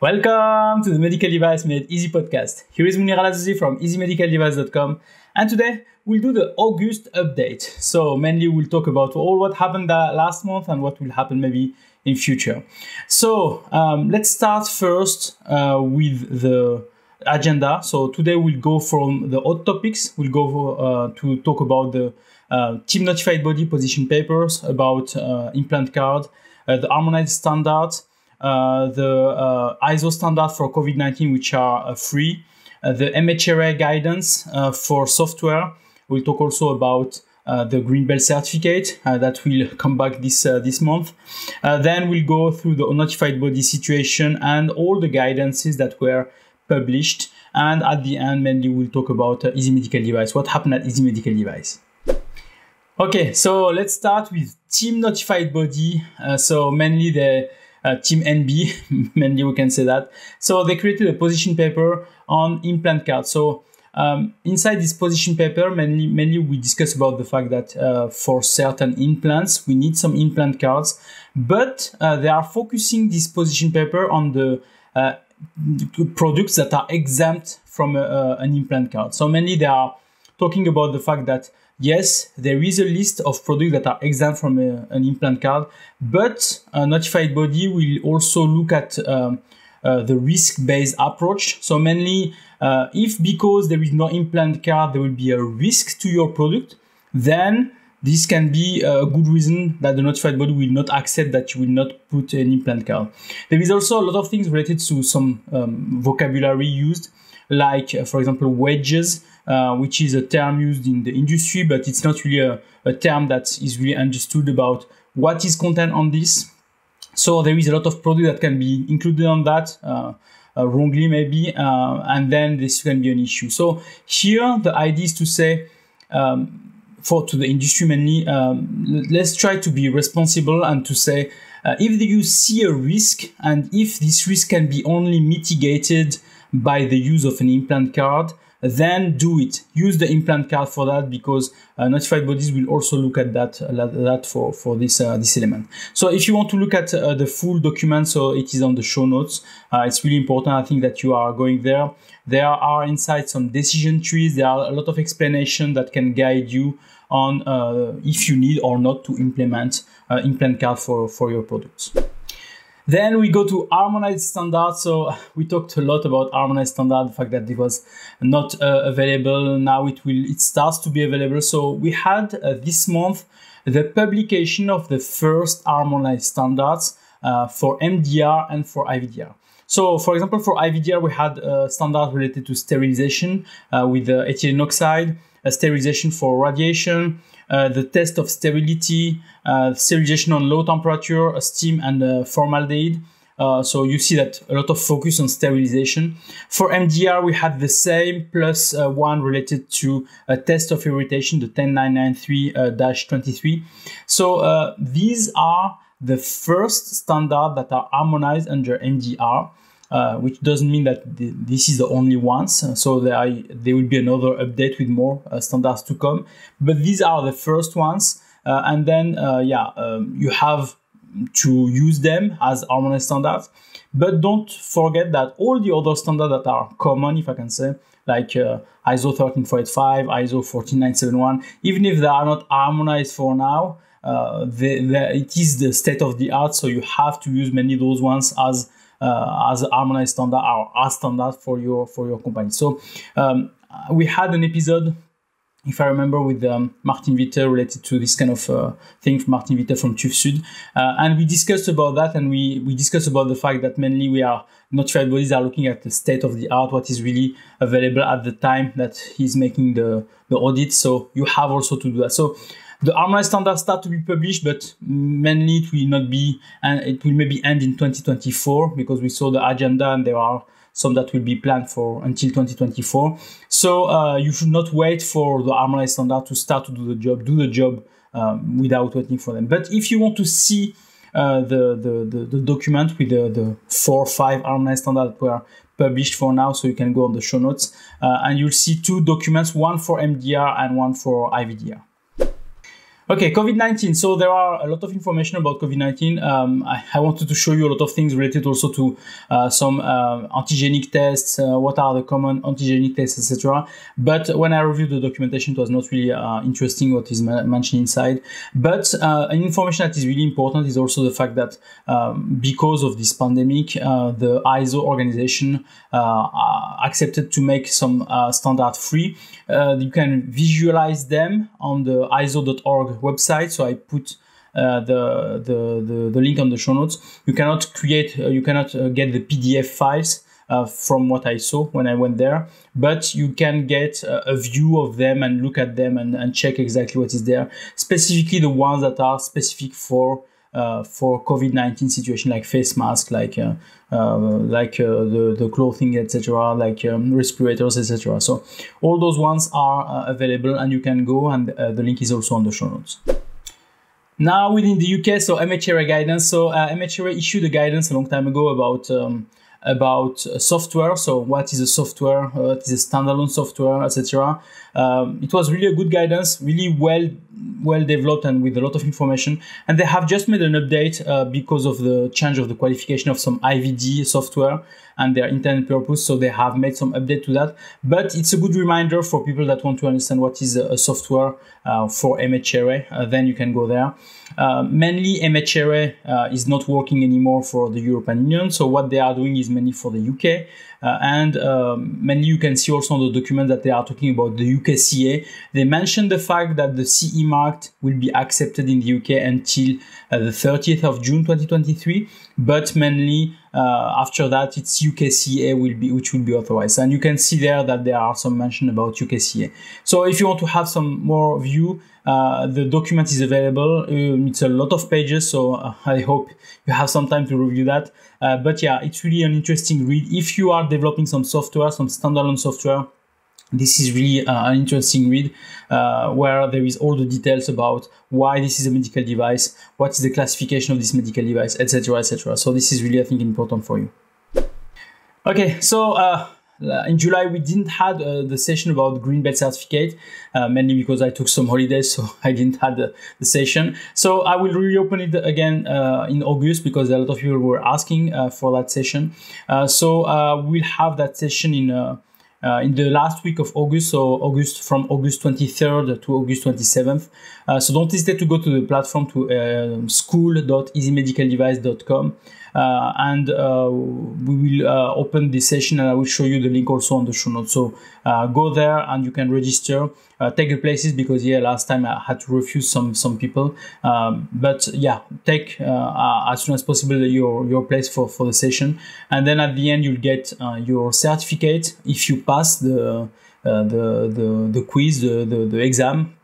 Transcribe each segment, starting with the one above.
Welcome to the Medical Device Made Easy podcast. Here is Monir El Azzouzi from easymedicaldevice.com and today we'll do the August update. So mainly we'll talk about all what happened last month and what will happen maybe in future. So um, let's start first uh, with the agenda. So today we'll go from the hot topics. We'll go uh, to talk about the uh, team notified body position papers about uh, implant card, uh, the harmonized standards, the uh, ISO standard for COVID-19, which are uh, free, the MHRA guidance for software. We'll talk also about uh, the green belt certificate uh, that will come back this uh, this month. then we'll go through the notified body situation and all the guidances that were published. And at the end, mainly we'll talk about Easy Medical Device. What happened at Easy Medical Device? Okay, so let's start with team notified body. so mainly the uh, Team NB, mainly we can say that. So they created a position paper on implant cards. So um, inside this position paper, mainly, mainly we discuss about the fact that uh, for certain implants, we need some implant cards, but uh, they are focusing this position paper on the uh, products that are exempt from a, uh, an implant card. So mainly they are talking about the fact that yes, there is a list of products that are exempt from a, an implant card, but a notified body will also look at um, uh, the risk-based approach. So mainly, uh, if because there is no implant card, there will be a risk to your product, then this can be a good reason that the notified body will not accept that you will not put an implant card. There is also a lot of things related to some um, vocabulary used, like, uh, for example, wedges. Uh, which is a term used in the industry, but it's not really a, a term that is really understood about what is content on this. So there is a lot of product that can be included on that. Uh, uh, wrongly maybe, uh, and then this can be an issue. So here the idea is to say, um, for to the industry mainly, um, let's try to be responsible and to say, uh, if you see a risk and if this risk can be only mitigated by the use of an implant card, then do it. Use the implant card for that because uh, notified bodies will also look at that uh, that for for this uh, this element. So if you want to look at uh, the full document, so it is on the show notes. Uh, it's really important. I think that you are going there. There are inside some decision trees. There are a lot of explanation that can guide you on uh, if you need or not to implement implant card for for your products. Then we go to harmonized standard. So we talked a lot about harmonized standard, the fact that it was not uh, available. Now it will, it starts to be available. So we had uh, this month the publication of the first harmonized standards uh, for MDR and for IVDR. So, for example, for IVDR, we had a standard related to sterilization uh, with the ethylene oxide, sterilization for radiation, uh, the test of sterility, uh, sterilization on low temperature, steam, and uh, formaldehyde. Uh, so you see that a lot of focus on sterilization. For MDR, we had the same plus uh, one related to a test of irritation, the 10993-23. So these are the first standard that are harmonized under MDR. Uh, which doesn't mean that th- this is the only ones. So there, are, there will be another update with more uh, standards to come. But these are the first ones. Uh, and then, uh, yeah, um, you have to use them as harmonized standards. But don't forget that all the other standards that are common, if I can say, like uh, ISO 13485, ISO 14971, even if they are not harmonized for now, uh, it is the state of the art. So you have to use many of those ones as uh, as harmonized standard or as standard for your for your company. So um, we had an episode if I remember, with um, Martin Witte related to this kind of uh, thing, Martin Witte from TÜV Süd. Uh, and we discussed about that and we, we discussed about the fact that mainly we are, notified bodies are looking at the state of the art, what is really available at the time that he's making the, the audit. So you have also to do that. So the harmonized standards start to be published, but mainly it will not be, and it will maybe end in 2024 because we saw the agenda and there are some that will be planned for until 2024. So uh, you should not wait for the harmonized standard to start to do the job. Do the job um, without waiting for them. But if you want to see uh, the, the, the, the, document with the, the four or five harmonized standards that were published for now, so you can go on the show notes uh, and you'll see two documents, one for MDR and one for IVDR. Okay, COVID 19. So there are a lot of information about COVID 19. Um, I, I, wanted to show you a lot of things related also to uh, some uh, antigenic tests, uh, what are the common antigenic tests, etc. But when I reviewed the documentation, it was not really uh, interesting what is mentioned inside. But uh, an information that is really important is also the fact that um, because of this pandemic, uh, the ISO organization accepted to make some standard free. you can visualize them on the ISO.org website. So I put uh, the, the, the the link on the show notes. You cannot create, uh, you cannot uh, get the PDF files. Uh, from what I saw when I went there, but you can get a, a view of them and look at them and, and check exactly what is there. Specifically, the ones that are specific for uh, for COVID-19 situation like face mask, like uh, uh, like the, the clothing, etc., like um, respirators, etc. So all those ones are available and you can go and the link is also on the show notes. Now within the UK, so MHRA guidance. So uh, MHRA issued a guidance a long time ago about um, about uh, software. So what is a software? Uh, what is a standalone software, etc. Um, it was really a good guidance, really well well developed and with a lot of information. And they have just made an update uh, because of the change of the qualification of some IVD software and their intended purpose. So they have made some update to that. But it's a good reminder for people that want to understand what is a, software uh, for MHRA. Uh, then you can go there. Uh, mainly MHRA uh, is not working anymore for the European Union. So what they are doing is mainly for the UK. Uh, and um, you can see also on the document that they are talking about the UKCA. They mentioned the fact that the CE marked will be accepted in the UK until uh, the 30th of June 2023, but mainly uh, after that it's UKCA will be which will be authorized. And you can see there that there are some mention about UKCA so if you want to have some more view uh, the document is available. Um, it's a lot of pages so uh, I hope you have some time to review that. Uh, but yeah it's really an interesting read. If you are developing some software some standalone software this is really uh, an interesting read uh, where there is all the details about why this is a medical device, what is the classification of this medical device, etc., etc. So this is really, I think, important for you. Okay, so uh, in July we didn't have uh, the session about green belt certificate, uh, mainly because I took some holidays, so I didn't have the, the session. So I will reopen it again uh, in August because a lot of people were asking for that session. so we'll have that session in uh, in the last week of August, so August from August 23rd to August 27th. Uh, so don't hesitate to go to the platform to uh, school.easymedicaldevice.com and uh, we will uh, open this session and I will show you the link also on the show notes. So go there and you can register. take the places because yeah, last time I had to refuse some some people. Um, but yeah, take as soon as possible your your place for for the session, and then at the end you'll get your certificate if you pass the uh, the, the the quiz, the, the, the exam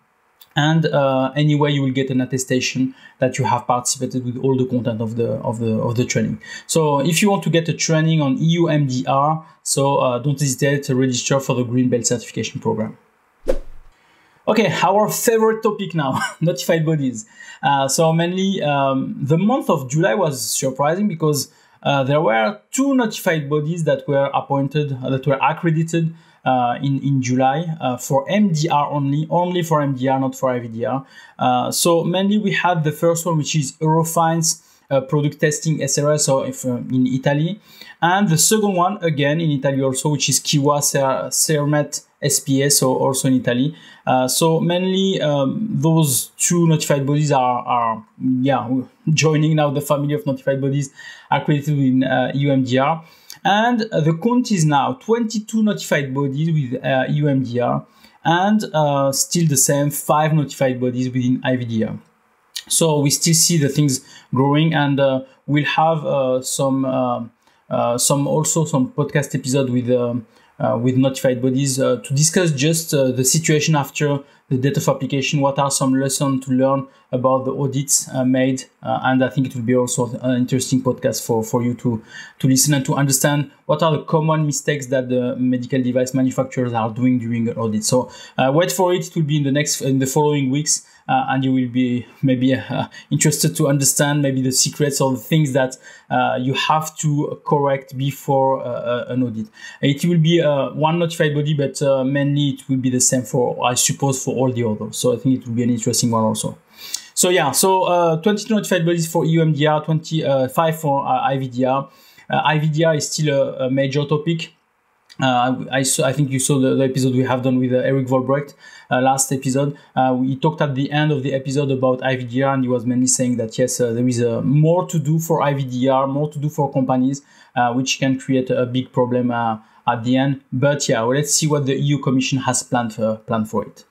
and uh, anyway you will get an attestation that you have participated with all the content of the of the of the training. So if you want to get a training on eu mdr so uh, don't hesitate to register for the green belt certification program. Okay our favorite topic now notified bodies. Uh, so mainly um, the month of july was surprising because uh, there were two notified bodies that were appointed uh, that were accredited uh, in, in July uh, for MDR only, only for MDR, not for IVDR. Uh, so mainly we had the first one, which is Eurofins uh, product testing SRS, so if, uh, in Italy. And the second one, again in Italy also, which is Kiwa Cermet SPS, so also in Italy. Uh, so mainly um, those two notified bodies are, are, yeah, joining now the family of notified bodies accredited in EUMDR. And the count is now 22 notified bodies with uh, EUMDR and uh, still the same five notified bodies within IVDR. So we still see the things growing and uh, we'll have uh, some uh, uh, some also some podcast episode with um, with notified bodies to discuss just the situation after the date of application, what are some lessons to learn about the audits uh, made, uh, and I think it will be also an interesting podcast for, for you to, to listen and to understand what are the common mistakes that the medical device manufacturers are doing during an audit. So uh, wait for it; it will be in the next in the following weeks uh, and you will be maybe uh, interested to understand maybe the secrets or the things that uh, you have to correct before an audit. It will be one notified body, but mainly it will be the same for, I suppose, for all the others. So I think it will be an interesting one also. So yeah, so uh, 22 notified bodies for EUMDR, 25 uh, for uh, IVDR. Uh, IVDR is still a, a major topic. Uh, I, I think you saw the, the, episode we have done with uh, Erik Vollebregt uh, last episode. Uh, we talked at the end of the episode about IVDR, and he was mainly saying that yes, there is more to do for IVDR, more to do for companies, which can create a big problem at the end. But yeah, well, let's see what the EU Commission has planned for, planned for it.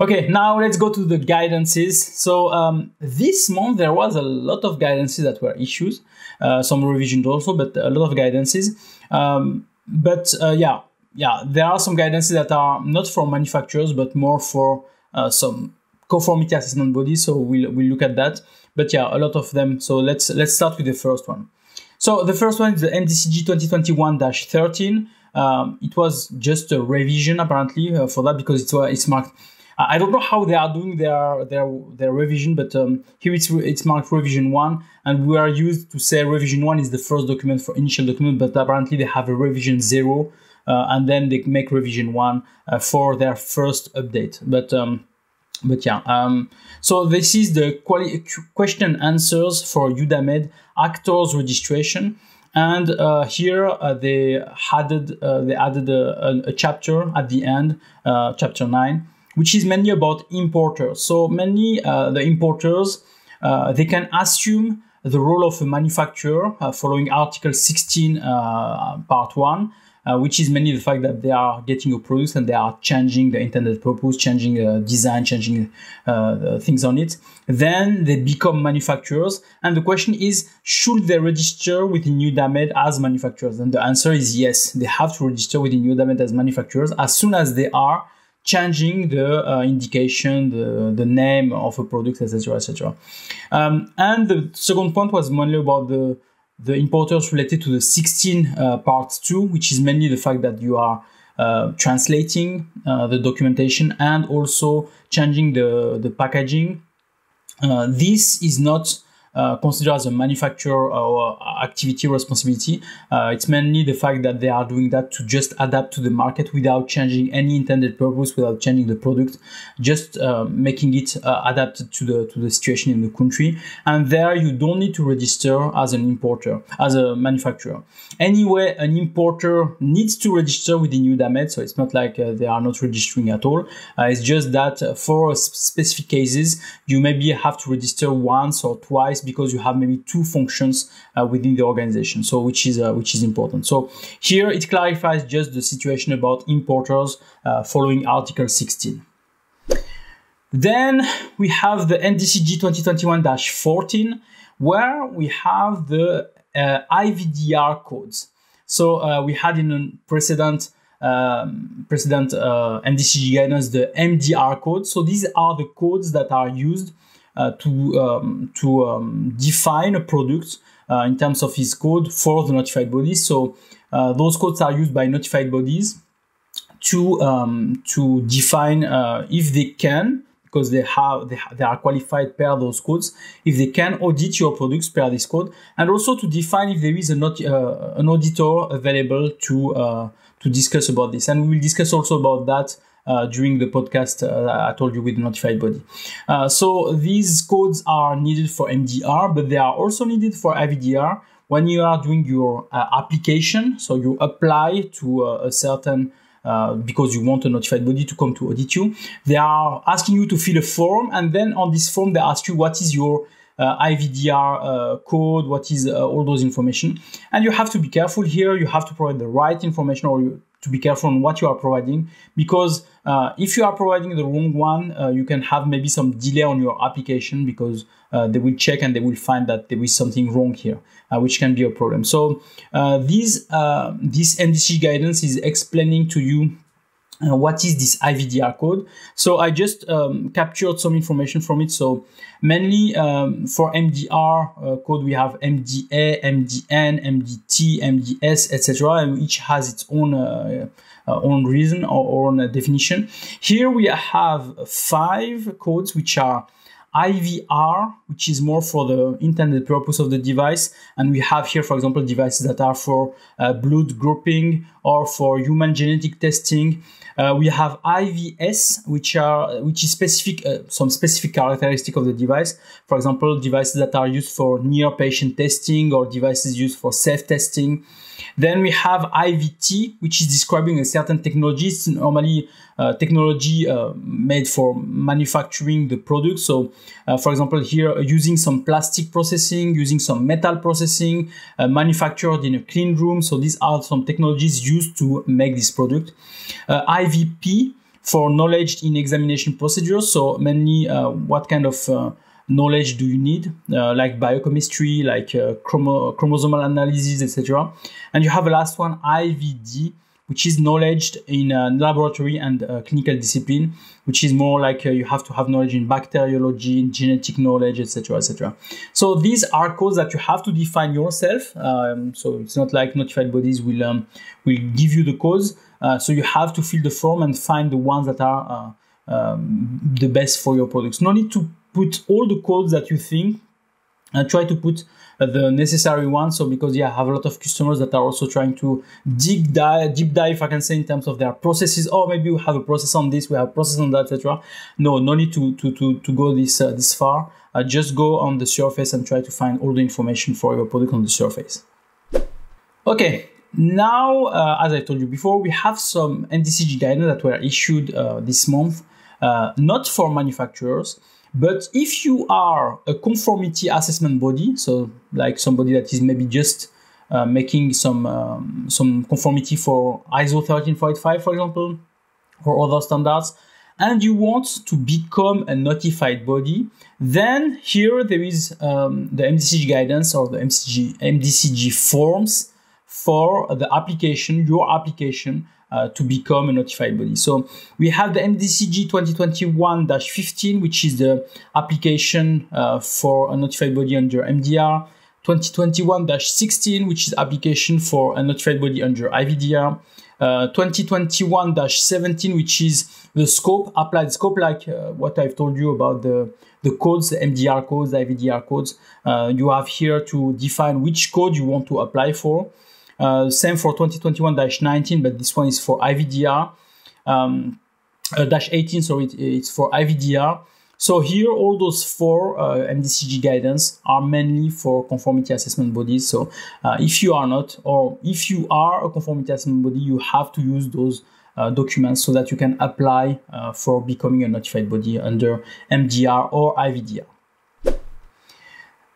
Okay, now let's go to the guidances. So um, this month there was a lot of guidances that were issued, uh, some revisions also, but a lot of guidances. Um, but uh, yeah, yeah, there are some guidances that are not for manufacturers, but more for uh, some conformity assessment bodies. So we'll we'll look at that. But yeah, a lot of them. So let's let's start with the first one. So the first one is the MDCG 2021-13. Um, it was just a revision apparently uh, for that because it's uh, it's marked I don't know how they are doing their their their revision, but um, here it's it's marked revision one, and we are used to say revision one is the first document for initial document, but apparently they have a revision zero, uh, and then they make revision one uh, for their first update. But um, but yeah, um, so this is the quali- question answers for EUDAMED actors registration. And uh, here uh, they added uh, they added a, a, a, chapter at the end, uh, chapter nine, which is mainly about importers. So mainly uh, the importers, uh, they can assume the role of a manufacturer uh, following Article 16, uh, Part 1, uh, which is mainly the fact that they are getting a product and they are changing the intended purpose, changing uh, design, changing things on it. Then they become manufacturers. And the question is, should they register within EUDAMED as manufacturers? And the answer is yes, they have to register within EUDAMED as manufacturers as soon as they are changing the uh, indication, the, the name of a product, etc., etc. Um, and the second point was mainly about the the importers related to the 16 uh, part 2, which is mainly the fact that you are uh, translating uh, the documentation and also changing the, the packaging. Uh, this is not uh, considered as a manufacturer or activity responsibility. Uh, it's mainly the fact that they are doing that to just adapt to the market without changing any intended purpose, without changing the product, just uh, making it uh, adapted to the to the situation in the country. And there, you don't need to register as an importer, as a manufacturer. Anyway, an importer needs to register with within EUDAMED, so it's not like uh, they are not registering at all. it's just that for specific cases, you maybe have to register once or twice because you have maybe two functions uh, within the organization. So which is uh, which is important. So here it clarifies just the situation about importers uh, following Article 16. Then we have the MDCG 2021-14 where we have the uh, IVDR codes. So uh, we had in a precedent um, precedent uh, MDCG guidance the MDR code. So these are the codes that are used to um, to um, define a product uh, in terms of its code for the notified bodies. So uh, those codes are used by notified bodies to um, to define if they can because they have they, they are qualified per those codes if they can audit your products per this code and also to define if there is a not, uh, an auditor available to uh, to discuss about this and we will discuss also about that uh, during the podcast uh, I told you with notified body. Uh, so these codes are needed for MDR, but they are also needed for IVDR when you are doing your uh, application. So you apply to a certain uh, because you want a notified body to come to audit you. They are asking you to fill a form, and then on this form, they ask you what is your uh, IVDR uh, code, what is uh, all those information. And you have to be careful here. You have to provide the right information or you, to be careful on what you are providing because uh, if you are providing the wrong one, uh, you can have maybe some delay on your application because uh, they will check and they will find that there is something wrong here, uh, which can be a problem. So uh, this uh, this MDC guidance is explaining to you uh, what is this IVDR code. So I just um, captured some information from it. So mainly um, for MDR uh, code, we have MDA, MDN, MDT, MDS, etc. And each has its own uh, uh, own reason or own definition. Here we have five codes which are IVR, which is more for the intended purpose of the device. And we have here, for example, devices that are for uh, blood grouping or for human genetic testing. Uh, we have IVS, which are which is specific uh, some specific characteristic of the device. For example, devices that are used for near patient testing or devices used for self testing. Then we have IVT, which is describing a certain technology. It's normally uh, technology uh, made for manufacturing the product. So, uh, for example, here using some plastic processing, using some metal processing, uh, manufactured in a clean room. So these are some technologies used to make this product. Uh, IVP for knowledge in examination procedures. So mainly uh, what kind of knowledge do you need, uh, like biochemistry, like uh, chromo- chromosomal analysis, etc. And you have a last one, IVD, which is knowledge in uh, laboratory and uh, clinical discipline, which is more like uh, you have to have knowledge in bacteriology, in genetic knowledge, etc., etc. So these are codes that you have to define yourself. Um, so it's not like notified bodies will um, will give you the codes. Uh, so you have to fill the form and find the ones that are um, the best for your products. No need to put all the codes that you think and try to put uh, the necessary ones. So because yeah, I have a lot of customers that are also trying to dig dive, deep dive, I can say in terms of their processes. Oh, maybe we have a process on this, we have a process on that, etc. No, no need to to to, to go this uh, this far. Uh, just go on the surface and try to find all the information for your product on the surface. Okay, now, uh, as I told you before, we have some MDCG guidance that were issued uh, this month, uh, not for manufacturers, but if you are a conformity assessment body, so like somebody that is maybe just uh, making some um, some conformity for ISO 13485, for example, or other standards, and you want to become a notified body, then here there is um, the MDCG guidance or the MDCG, MDCG forms for the application, your application uh, to become a notified body. So we have the MDCG 2021-15, which is the application uh, for a notified body under MDR. 2021-16, which is application for a notified body under IVDR. Uh, 2021-17, which is the scope, applied scope, like uh, what I've told you about the, the codes, the MDR codes, IVDR codes. Uh, you have here to define which code you want to apply for. Uh, same for 2021-19, but this one is for IVDR. Um, uh, dash 18, so it, it's for IVDR. So here, all those four uh, MDCG guidance are mainly for conformity assessment bodies. So uh, if you are not, or if you are a conformity assessment body, you have to use those uh, documents so that you can apply uh, for becoming a notified body under MDR or IVDR.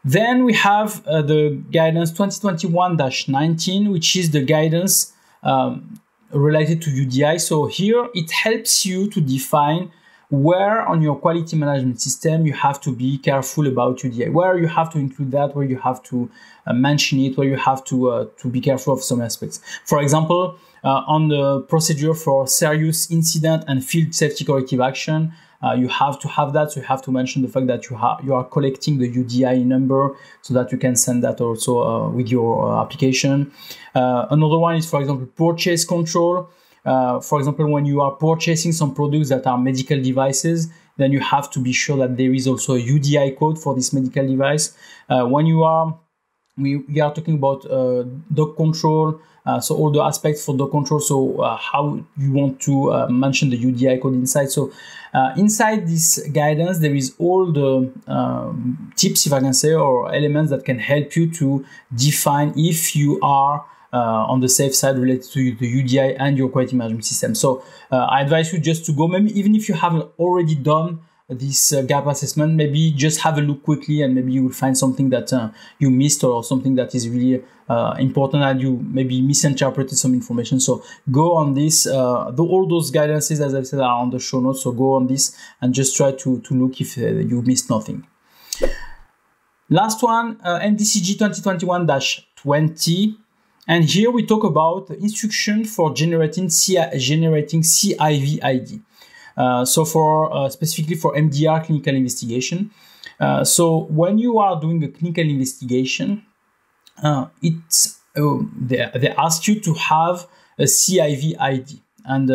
Then we have uh, the guidance 2021-19, which is the guidance um, related to UDI. So here it helps you to define where on your quality management system you have to be careful about UDI, where you have to include that, where you have to uh, mention it, where you have to uh, to be careful of some aspects. For example, on the procedure for serious incident and field safety corrective action, uh, you have to have that. So you have to mention the fact that you have you are collecting the UDI number so that you can send that also uh, with your uh, application. Uh, another one is, for example, purchase control. Uh, for example, when you are purchasing some products that are medical devices, then you have to be sure that there is also a UDI code for this medical device. Uh, when you are we, we are talking about uh, dock control, uh, so all the aspects for the control. So uh, how you want to uh, mention the UDI code inside. So uh, inside this guidance, there is all the um, tips, if I can say, or elements that can help you to define if you are uh, on the safe side related to the UDI and your quality management system. So I advise you just to go, maybe even if you haven't already done this uh, gap assessment maybe just have a look quickly and maybe you will find something that uh, you missed or something that is really uh, important and you maybe misinterpreted some information. So go on this uh, the, all those guidances as i said are on the show notes. So go on this and just try to, to look if uh, you missed nothing. Last one uh, mdcg 2021-20 and here we talk about the instruction for generating C- generating civ id uh, so for uh, specifically for MDR clinical investigation. Uh, so when you are doing a clinical investigation, it's they, they ask you to have a CIV ID. And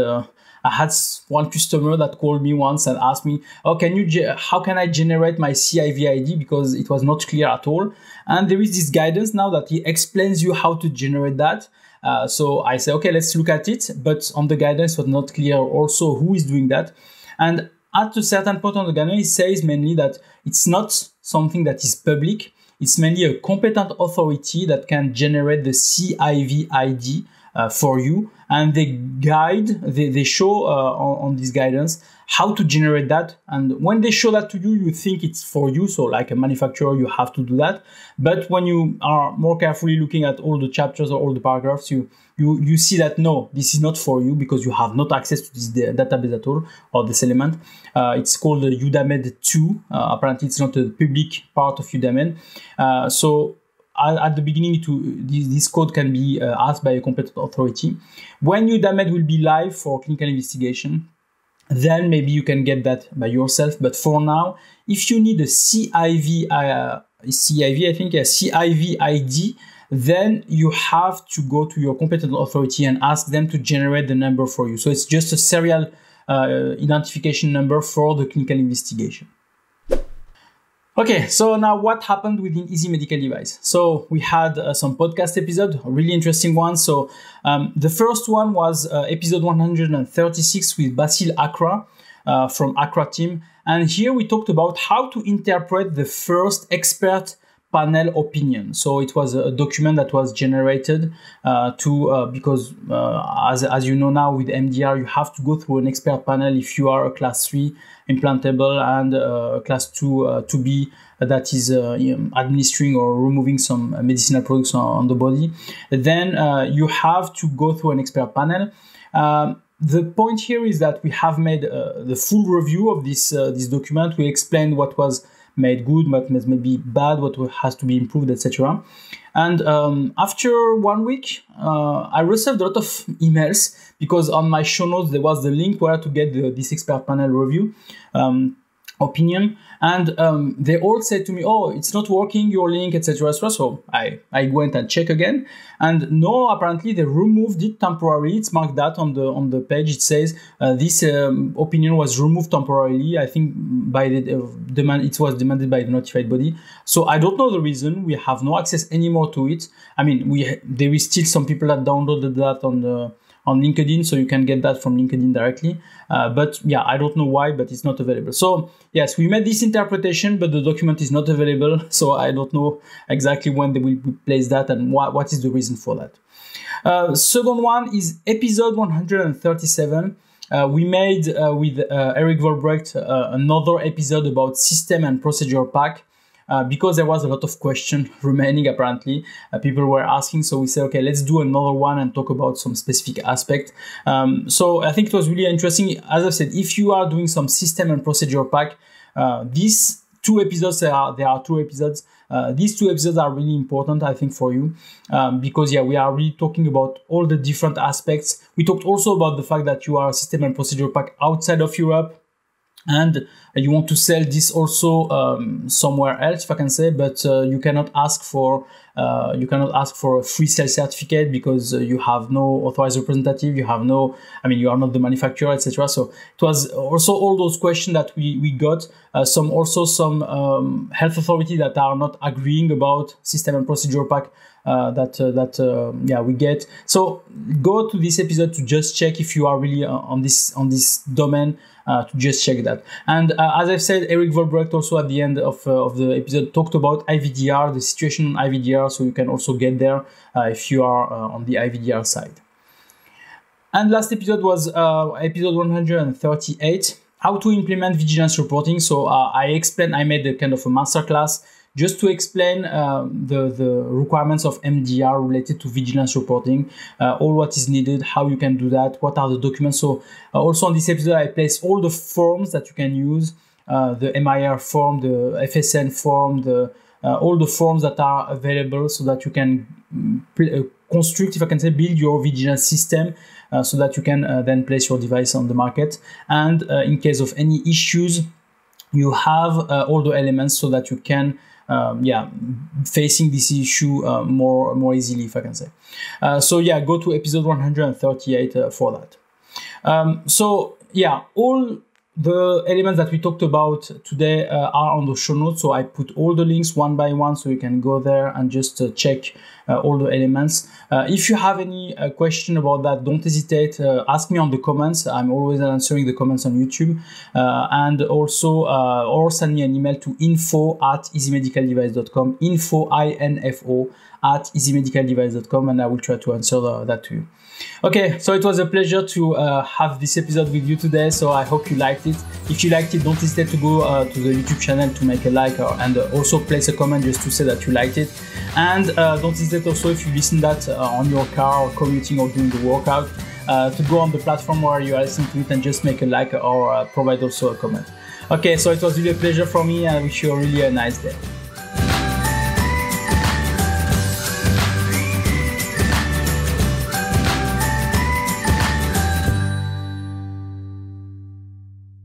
I had one customer that called me once and asked me, "Oh, can you? Ge- how can I generate my CIV ID because it was not clear at all?" And there is this guidance now that he explains you how to generate that. Uh, so I say, okay, let's look at it. But on the guidance, was not clear also who is doing that. And at a certain point on the guidance, it says mainly that it's not something that is public. It's mainly a competent authority that can generate the CIV ID uh, for you and they guide they, they show uh, on, on, this guidance how to generate that. And when they show that to you you think it's for you. So like a manufacturer you have to do that. But when you are more carefully looking at all the chapters or all the paragraphs you you you see that no this is not for you because you have not access to this database at all or this element. Uh, it's called EUDAMED 2 uh, apparently it's not a public part of EUDAMED so at the beginning to this, code can be uh, asked by a competent authority. When EUDAMED will be live for clinical investigation, then maybe you can get that by yourself. But for now, if you need a CIV, uh, CIV, I think a CIV ID, then you have to go to your competent authority and ask them to generate the number for you. So it's just a serial uh, identification number for the clinical investigation. Okay, so now what happened within Easy Medical Device? So we had uh, some podcast episode, really interesting one. So um, the first one was uh, episode 136 with Bassil Akra uh, from Akra team. And here we talked about how to interpret the first expert panel opinion. So it was a document that was generated uh, to uh, because uh, as, as you know now with MDR you have to go through an expert panel if you are a class three implantable and uh, class two uh, to be that is uh, administering or removing some medicinal products on, on the body. Then you have to go through an expert panel. Um, the point here is that we have made the full review of this this document. We explained what was made good, what maybe bad, what has to be improved, etc. And um, after one week, uh, I received a lot of emails because on my show notes there was the link where to get the, this expert panel review. Um, opinion and um, they all said to me oh it's not working your link etc so i i went and check again. And no apparently they removed it temporarily. It's marked that on the on the page. It says uh, this um, opinion was removed temporarily. I think by the uh, demand it was demanded by the notified body. So i don't know the reason. We have no access anymore to it. I mean we there is still some people that downloaded that on the on LinkedIn, so you can get that from LinkedIn directly. Uh, but yeah, I don't know why, but it's not available. So yes, we made this interpretation, but the document is not available. So I don't know exactly when they will place that and what, what is the reason for that. Uh, second one is episode 137. Uh, we made uh, with uh, Erik Vollebregt uh, another episode about system and procedure pack. Uh, because there was a lot of question remaining apparently uh, people were asking so we said okay let's do another one and talk about some specific aspect. Um, so i think it was really interesting. As i said if you are doing some system and procedure pack uh, these two episodes there are there are two episodes uh, these two episodes are really important i think for you um, because yeah we are really talking about all the different aspects. We talked also about the fact that you are a system and procedure pack outside of europe and you want to sell this also um, somewhere else if i can say but uh, you cannot ask for uh, you cannot ask for a free sale certificate because uh, you have no authorized representative you have no i mean you are not the manufacturer etc so it was also all those questions that we, we got uh, some also some um, health authority that are not agreeing about system and procedure pack uh, that uh, that uh, yeah we get so go to this episode to just check if you are really on this on this domain uh, to just check that. And uh, as I've said, Erik Vollebregt also at the end of, uh, of the episode talked about IVDR, the situation on IVDR, so you can also get there uh, if you are uh, on the IVDR side. And last episode was uh, episode 138, how to implement vigilance reporting. So I explained, I made a kind of a masterclass just to explain uh, the, the requirements of MDR related to vigilance reporting, uh, all what is needed, how you can do that, what are the documents. So uh, also on this episode, I place all the forms that you can use, uh, the MIR form, the FSN form, the uh, all the forms that are available so that you can mm, uh, construct, if I can say, build your vigilance system so that you can then place your device on the market. And in case of any issues, you have all the elements so that you can um, yeah, facing this issue uh, more more easily, if I can say. Uh, so yeah, go to episode 138 uh, for that. Um, so yeah, all the elements that we talked about today uh, are on the show notes. So I put all the links one by one so you can go there and just uh, check uh, all the elements. Uh, if you have any uh, question about that, don't hesitate. Uh, ask me on the comments. I'm always answering the comments on YouTube. and also, or send me an email to info at easymedicaldevice.com, info, I-N-F-O, at easymedicaldevice.com, and I will try to answer that to you. Okay, so it was a pleasure to uh, have this episode with you today. So I hope you liked it. If you liked it, don't hesitate to go uh, to the YouTube channel to make a like or, and also place a comment just to say that you liked it. And uh, don't hesitate also if you listen that uh, on your car or commuting or doing the workout uh, to go on the platform where you are listening to it and just make a like or uh, provide also a comment. Okay, so it was really a pleasure for me. I wish you a really a nice day.